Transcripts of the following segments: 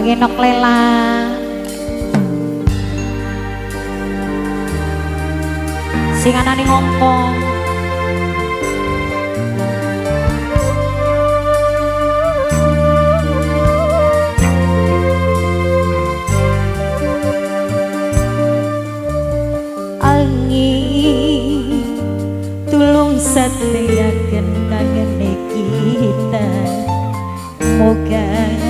Agenok lela. Sing anane ngomong Angin tulung setiakan kangen kita. Moga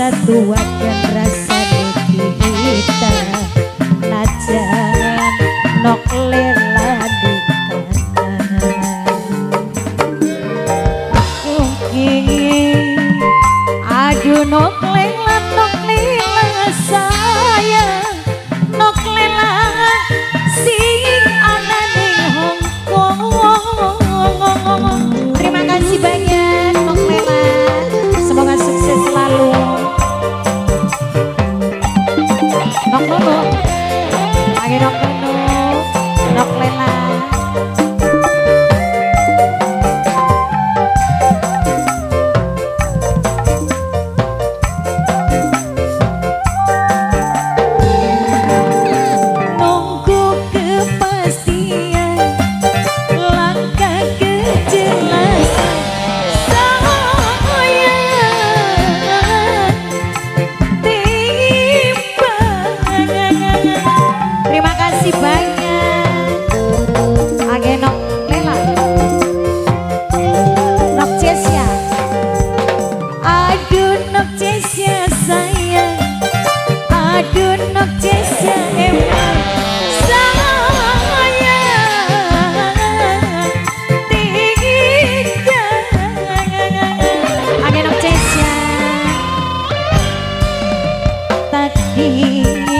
satu akan rasa di kita kasih banyak. Agenok Lela Nok Cesia Aduh Nok Cesia sayang. Aduh Nok Cesia emang sayang. Tiga